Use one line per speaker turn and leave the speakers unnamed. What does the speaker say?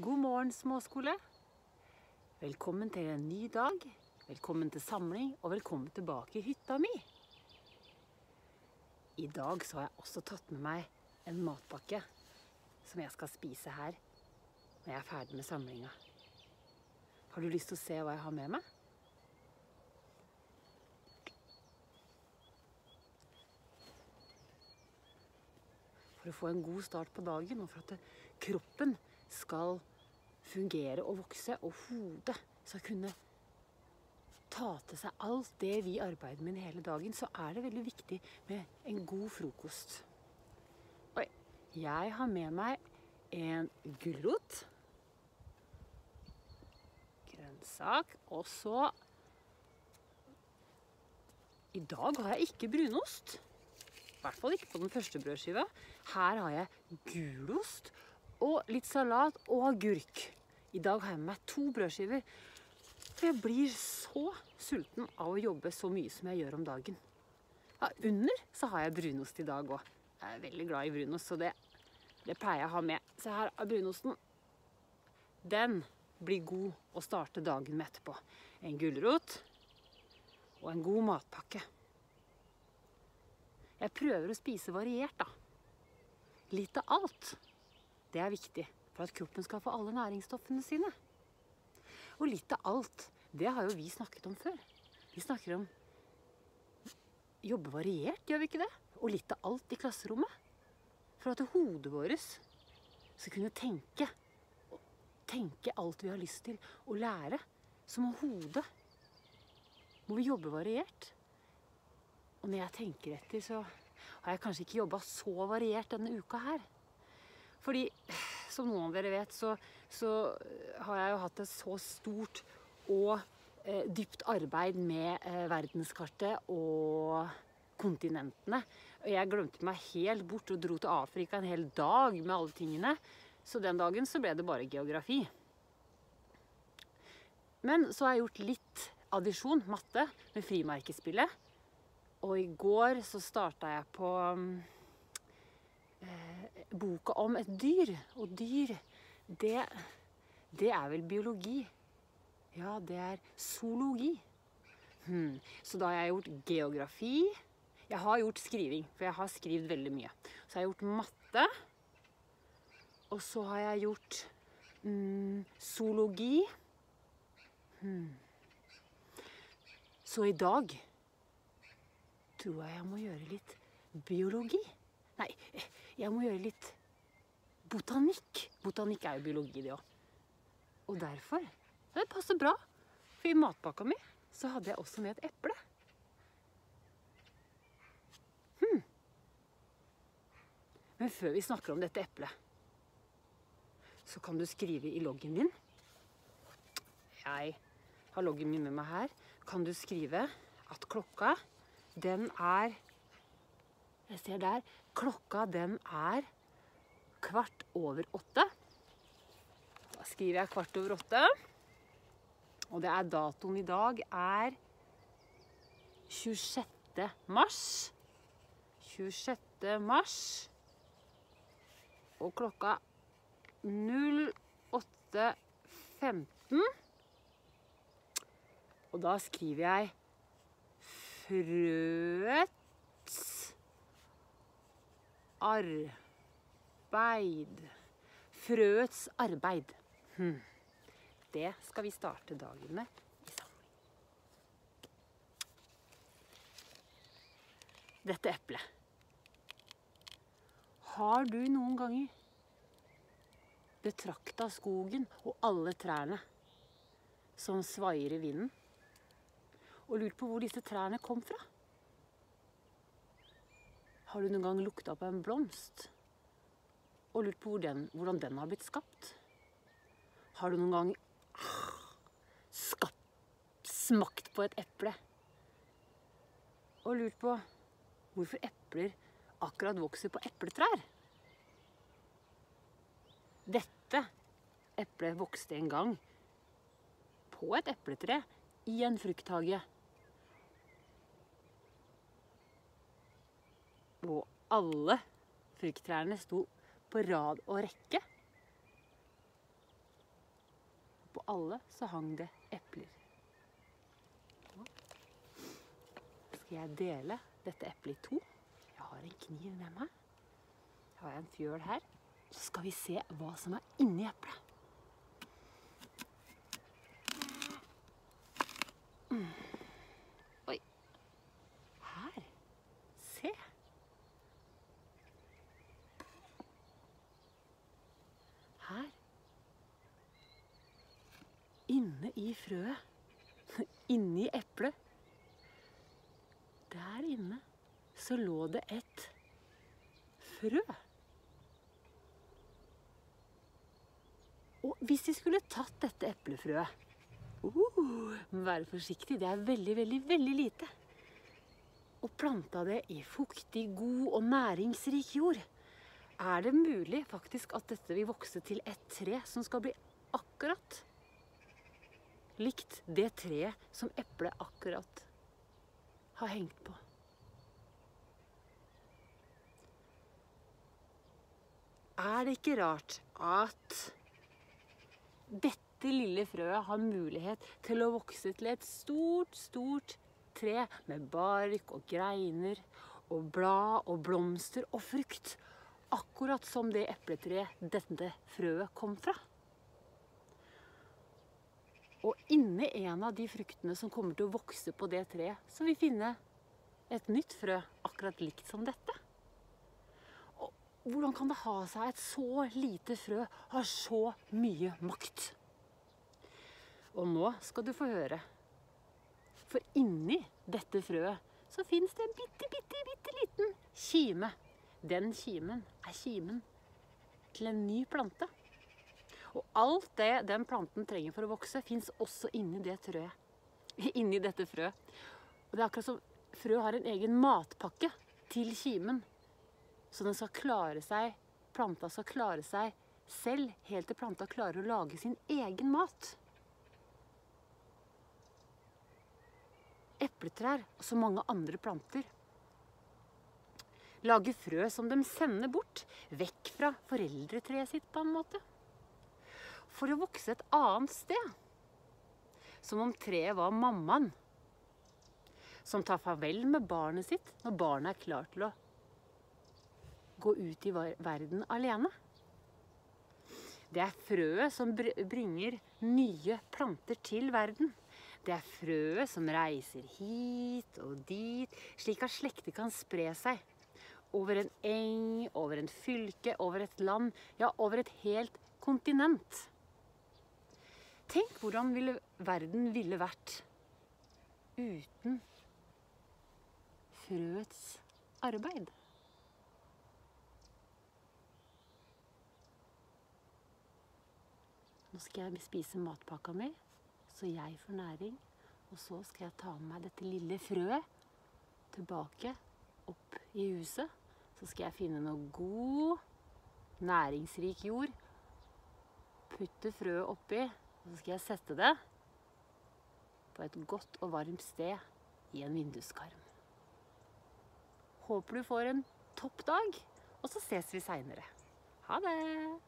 God morgen, småskole. Velkommen til en ny dag. Velkommen til samling, og velkommen tilbake i hytta mi. I dag så har jeg også tatt med meg en matpakke som jeg skal spise her når jeg er ferdig med samlinga. Har du lyst til å se hva jeg har med meg? For å få en god start på dagen, og for at kroppen skal fungere og vokse, og hodet skal kunne ta til seg alt det vi arbeider med hele dagen, så er det veldig viktig med en god frokost. Oi, jeg har med meg en gulrot. Grønnsak. Og så I dag har jeg ikke brunost. I hvert fall ikke på den første brødskiva. Her har jeg gulost og litt salat og agurk. I dag har jeg med meg to brødskiver. For jeg blir så sulten av å jobbe så mye som jeg gjør om dagen. Ja, under så har jeg brunost i dag òg. Jeg er veldig glad i brunost, så det, det pleier jeg å ha med. Se her er brunosten. Den blir god å starte dagen med etterpå. En gulrot og en god matpakke. Jeg prøver å spise variert, da. Litt av alt. Det er viktig for at kroppen skal få alle næringsstoffene sine. Og litt av alt, det har jo vi snakket om før. Vi snakker om jobbe variert, gjør vi ikke det? Og litt av alt i klasserommet. For at hodet vårt skal kunne tenke. Tenke alt vi har lyst til å lære. Så må hodet må vi jobbe variert. Og når jeg tenker etter, så har jeg kanskje ikke jobba så variert denne uka her. Fordi, som noen av dere vet, så, så har jeg jo hatt et så stort og eh, dypt arbeid med eh, verdenskartet og kontinentene. Og jeg glemte meg helt bort og dro til Afrika en hel dag med alle tingene. Så den dagen så ble det bare geografi. Men så har jeg gjort litt addisjon, matte, med frimerkespillet. Og i går så starta jeg på eh, boka om et dyr. Og dyr, det, det er vel biologi. Ja, det er zoologi. Hmm. Så da har jeg gjort geografi. Jeg har gjort skriving, for jeg har skrevet veldig mye. Så har jeg gjort matte. Og så har jeg gjort mm, zoologi. Hmm. Så i dag tror jeg jeg må gjøre litt biologi. Nei, jeg må gjøre litt botanikk. Botanikk er jo biologi, det òg. Og derfor ja, Det passer bra. For i matpakka mi så hadde jeg også med et eple. Hmm. Men før vi snakker om dette eplet, så kan du skrive i loggen din Jeg har loggen min med meg her. Kan du skrive at klokka den er Jeg ser der. Klokka, den er kvart over åtte. Da skriver jeg kvart over åtte. Og det er datoen i dag er 26. mars. 26. mars. Og klokka 08.15. Og da skriver jeg frøets arbeid. Frøets arbeid. Hm. Det skal vi starte dagen med i samling. Dette eplet. Har du noen ganger betrakta skogen og alle trærne som svaier i vinden? og lurt på hvor disse trærne kom fra. Har du noen gang lukta på en blomst og lurt på hvor den, hvordan den har blitt skapt? Har du noen gang skapt, smakt på et eple og lurt på hvorfor epler akkurat vokser på epletrær? Dette eplet vokste en gang på et epletre i en frukthage. Og alle frukttrærne sto på rad og rekke. På alle så hang det epler. Nå skal jeg dele dette eplet i to. Jeg har en kniv med meg. Jeg har en fjøl her. Så skal vi se hva som er inni eplet. Mm. Oi. Her. Se. Her. Inne i frøet. Inni eplet. Der inne så lå det et frø. Og hvis vi skulle tatt dette eplefrøet uh, Vær forsiktig, det er veldig, veldig, veldig lite. Og planta det i fuktig, god og næringsrik jord, er det mulig faktisk at dette vil vokse til et tre som skal bli akkurat likt det treet som eplet akkurat har hengt på. Er det ikke rart at dette lille frøet har mulighet til å vokse til et stort, stort tre med bark og greiner og blad og blomster og frukt. Akkurat som det epletreet dette frøet kom fra. Og inni en av de fruktene som kommer til å vokse på det treet, så vil vi finne et nytt frø akkurat likt som dette. Og hvordan kan det ha seg et så lite frø har så mye makt? Og nå skal du få høre. For inni dette frøet så fins det en bitte, bitte, bitte liten kime. Den kimen er kimen til en ny plante. Og alt det den planten trenger for å vokse, fins også inni det trøet. Inni dette frøet. Og det er akkurat som frø har en egen matpakke til kimen. Så den skal klare seg, planta skal klare seg selv helt til planta klarer å lage sin egen mat. Epletrær og så mange andre planter lager frø som de sender bort, vekk fra foreldretreet sitt på en måte. For å vokse et annet sted. Som om treet var mammaen. Som tar farvel med barnet sitt når barnet er klar til å gå ut i verden alene. Det er frøet som bringer nye planter til verden. Det er frøet som reiser hit og dit, slik at slekter kan spre seg. Over en eng, over en fylke, over et land, ja, over et helt kontinent. Tenk hvordan ville verden ville vært uten frøets arbeid. Nå skal jeg spise matpakka mi, så jeg får næring. Og så skal jeg ta med meg dette lille frøet tilbake opp i huset. Så skal jeg finne noe god, næringsrik jord. Putte frøet oppi, og så skal jeg sette det på et godt og varmt sted i en vinduskarm. Håper du får en topp dag, og så ses vi seinere. Ha det!